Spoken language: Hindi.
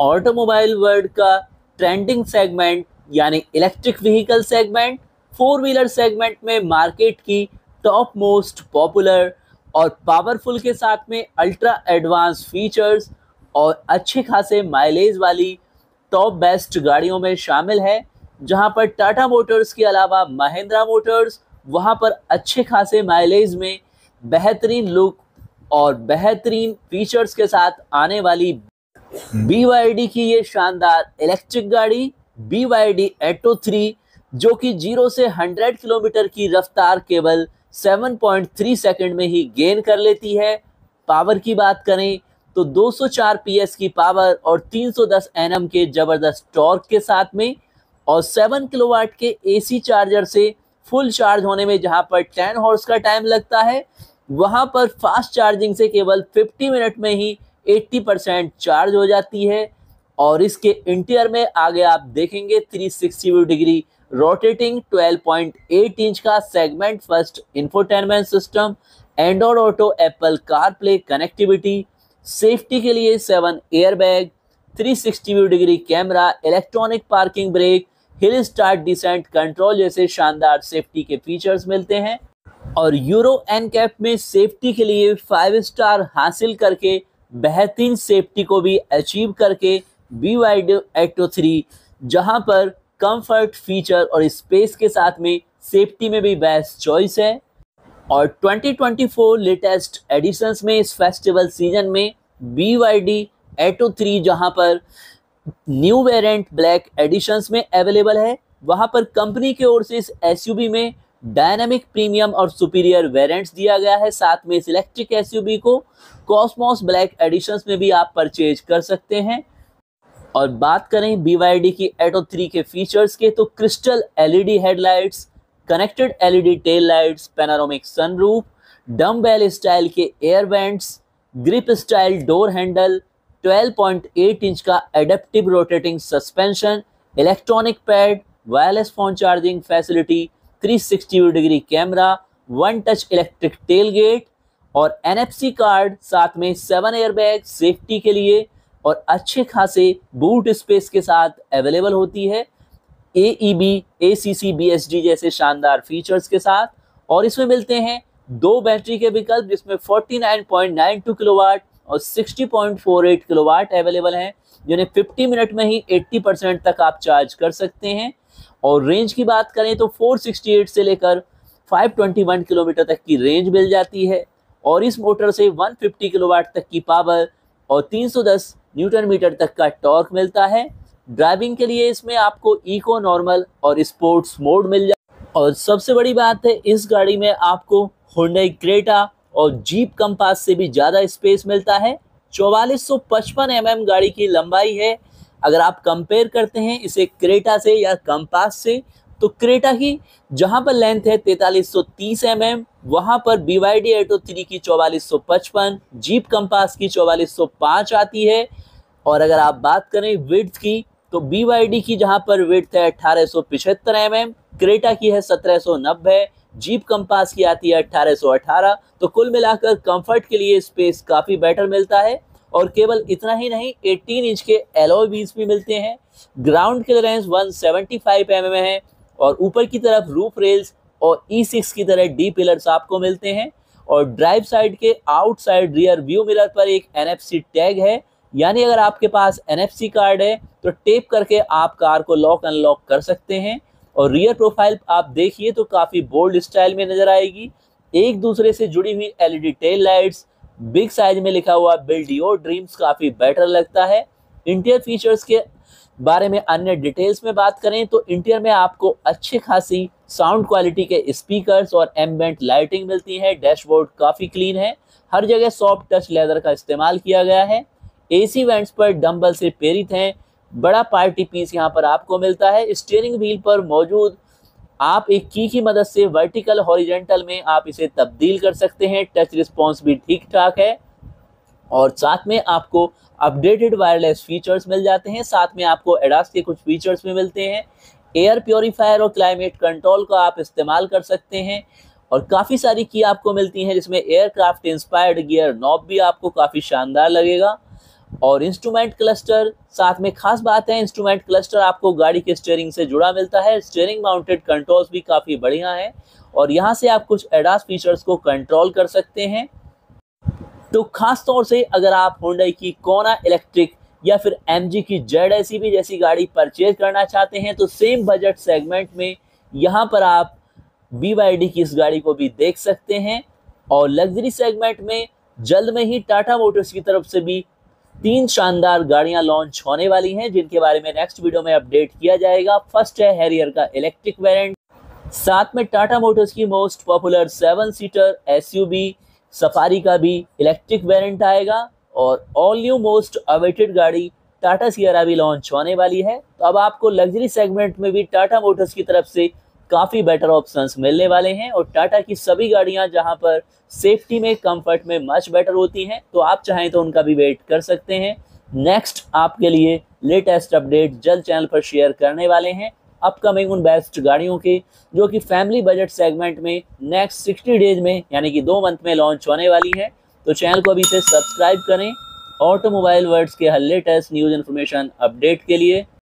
ऑटोमोबाइल वर्ल्ड का ट्रेंडिंग सेगमेंट, यानी electric vehicle segment, four wheeler segment में मार्केट की टॉप मोस्ट पॉपुलर और पावरफुल के साथ में अल्ट्रा एडवांस फीचर्स और अच्छे खासे माइलेज वाली टॉप बेस्ट गाड़ियों में शामिल है, जहाँ पर टाटा मोटर्स के अलावा महिंद्रा मोटर्स वहाँ पर अच्छे खासे माइलेज में बेहतरीन लुक और बेहतरीन फीचर्स के साथ आने वाली BYD की ये शानदार इलेक्ट्रिक गाड़ी B Y D Atto three जो कि ज़ीरो से हंड्रेड किलोमीटर की रफ्तार केवल 7.3 सेकंड में ही गेन कर लेती है। पावर की बात करें तो 204 पीएस की पावर और 310 एनएम के ज़बरदस्त टॉर्क के साथ में और 7 किलोवाट के एसी चार्जर से फुल चार्ज होने में जहाँ पर 10 हॉर्स का टाइम लगता है, वहाँ पर फास्ट चार्जिंग से केवल 50 मिनट में ही 80 परसेंट चार्ज हो जाती है और इसके इंटीरियर में आगे आप देखेंगे 360 डिग्री, रोटेटिंग 12.8 इंच का segment, first infotainment system Android auto Apple car play connectivity safety के लिए seven air bag 360 degree camera electronic parking brake hill start descent control जैसे शानदार सेफ्टी के फीचर्स मिलते हैं। और यूरो एन कैप में सेफ्टी के लिए फाइव स्टार हासिल करके बेहतरीन सेफ्टी को भी अचीव करके बी वाई एक्टो थ्री जहाँ पर कंफर्ट फीचर और स्पेस के साथ में सेफ्टी में भी बेस्ट चॉइस है। और 2024 लेटेस्ट एडिशंस में इस फेस्टिवल सीज़न में B Y D Atto three जहाँ पर न्यू वेरिएंट ब्लैक एडिशंस में अवेलेबल है, वहाँ पर कंपनी की ओर से इस एस में डायनामिक प्रीमियम और सुपीरियर वेरिएंट्स दिया गया है। साथ में इस इलेक्ट्रिक एस को कॉस्मोस ब्लैक एडिशंस में भी आप परचेज कर सकते हैं। और बात करें बी की एटो थ्री के फीचर्स के तो crystal LED headlights connected LED tail lights panoramic sunroof dumbbell style के air vents grip style door handle 12.8 inch का adaptive rotating suspension electronic pad wireless phone charging facility 360 degree camera one touch electric tail gate और एनएफसी कार्ड साथ में सेवन एयरबैग सेफ्टी के लिए और अच्छे खासे बूट स्पेस के साथ अवेलेबल होती है। A E B A C C B S D जैसे शानदार फीचर्स के साथ। और इसमें मिलते हैं दो बैटरी के विकल्प जिसमें 49.92 किलोवाट और 60.48 किलोवाट अवेलेबल हैं, जिन्हें 50 मिनट में ही 80 परसेंट तक आप चार्ज कर सकते हैं। और रेंज की बात करें तो 468 से लेकर 521 किलोमीटर तक की रेंज मिल जाती है और इस मोटर से 150 किलोवाट तक की पावर और 310 न्यूटन मीटर तक का टॉर्क मिलता है। ड्राइविंग के लिए इसमें आपको इको नॉर्मल और स्पोर्ट्स मोड मिल जाए और सबसे बड़ी बात है, इस गाड़ी में आपको होंडई क्रेटा और जीप कंपास से भी ज़्यादा स्पेस मिलता है। चौवालीस सौ पचपन एम गाड़ी की लंबाई है अगर आप कंपेयर करते हैं इसे क्रेटा से या कंपास से तो क्रेटा की जहाँ पर लेंथ है तैतालीस सौ एम वहाँ पर B Y D Atto three की चौवालीस सौ पचपन जीप कंपास की चौवालीस सौ पाँच आती है। और अगर आप बात करें विड्थ की तो बी वाई डी की जहाँ पर विड्थ है अठारह सौ पिछहत्तर एम एम क्रेटा की है सत्रह सौ नब्बे जीप कंपास की आती है अठारह सौ अठारह। तो कुल मिलाकर कंफर्ट के लिए स्पेस काफ़ी बेटर मिलता है। और केवल इतना ही नहीं 18 इंच के एलोई व्हील्स भी मिलते हैं। ग्राउंड क्लियरेंस 175 सेवेंटी mm है और ऊपर की तरफ़ रूफ रेल्स और E6 की तरह डी पिलर्स आपको मिलते हैं। और ड्राइव साइड के आउटसाइड रियर व्यू मिरर पर एक एनएफसी टैग है। यानी अगर आपके पास एनएफसी कार्ड है तो टेप करके आप कार को लॉक अनलॉक कर सकते हैं। और रियर प्रोफ़ाइल आप देखिए तो काफ़ी बोल्ड स्टाइल में नज़र आएगी। एक दूसरे से जुड़ी हुई LED tail lights big size में लिखा हुआ बिल्ड योर ड्रीम्स काफ़ी बेटर लगता है। इंटीरियर फीचर्स के बारे में अन्य डिटेल्स में बात करें तो इंटीरियर में आपको अच्छी खासी साउंड क्वालिटी के स्पीकर्स और एम्बेंट लाइटिंग मिलती है। डैशबोर्ड काफ़ी क्लीन है। हर जगह सॉफ्ट टच लेदर का इस्तेमाल किया गया है। एसी वेंट्स पर डंबल से प्रेरित हैं। बड़ा पार्टी पीस यहाँ पर आपको मिलता है। स्टीयरिंग व्हील पर मौजूद आप एक की की मदद से वर्टिकल हॉरिजेंटल में आप इसे तब्दील कर सकते हैं। टच रिस्पॉन्स भी ठीक ठाक है। और साथ में आपको अपडेटेड वायरलेस फीचर्स मिल जाते हैं। साथ में आपको एडास के कुछ फीचर्स भी मिलते हैं। एयर प्योरीफायर और क्लाइमेट कंट्रोल का आप इस्तेमाल कर सकते हैं। और काफ़ी सारी की आपको मिलती हैं, जिसमें एयरक्राफ्ट इंस्पायर्ड गियर नॉब भी आपको काफ़ी शानदार लगेगा। और इंस्ट्रूमेंट क्लस्टर साथ में खास बात है इंस्ट्रूमेंट क्लस्टर आपको गाड़ी के स्टेयरिंग से जुड़ा मिलता है। स्टेयरिंग माउंटेड कंट्रोल्स भी काफ़ी बढ़िया है और यहाँ से आप कुछ एडास फीचर्स को कंट्रोल कर सकते हैं। तो खास तौर से अगर आप होंडाई की कोना इलेक्ट्रिक या फिर एमजी की जेड एस जैसी गाड़ी परचेज करना चाहते हैं तो सेम बजट सेगमेंट में यहाँ पर आप बी की इस गाड़ी को भी देख सकते हैं। और लग्जरी सेगमेंट में जल्द में ही टाटा मोटर्स की तरफ़ से भी तीन शानदार गाड़ियाँ लॉन्च होने वाली हैं, जिनके बारे में नेक्स्ट वीडियो में अपडेट किया जाएगा। फ़र्स्ट है हैरियर का इलेक्ट्रिक वेरिएंट साथ में टाटा मोटर्स की most popular seven seater SUV Safari का भी इलेक्ट्रिक वेरिएंट आएगा और ऑल न्यू मोस्ट अवेटेड गाड़ी टाटा सियरा भी लॉन्च होने वाली है। तो अब आपको लग्जरी सेगमेंट में भी टाटा मोटर्स की तरफ़ से काफ़ी बेटर ऑप्शंस मिलने वाले हैं और टाटा की सभी गाड़ियाँ जहाँ पर सेफ्टी में कंफर्ट में मच बेटर होती हैं तो आप चाहें तो उनका भी वेट कर सकते हैं। नेक्स्ट आपके लिए लेटेस्ट अपडेट जल्द चैनल पर शेयर करने वाले हैं अपकमिंग उन बेस्ट गाड़ियों के, जो कि फैमिली बजट सेगमेंट में नेक्स्ट 60 डेज़ में, यानी कि दो मंथ में लॉन्च होने वाली है। तो चैनल को अभी से सब्सक्राइब करें ऑटोमोबाइल वर्ड्स के हर लेटेस्ट न्यूज़ इन्फॉर्मेशन अपडेट के लिए।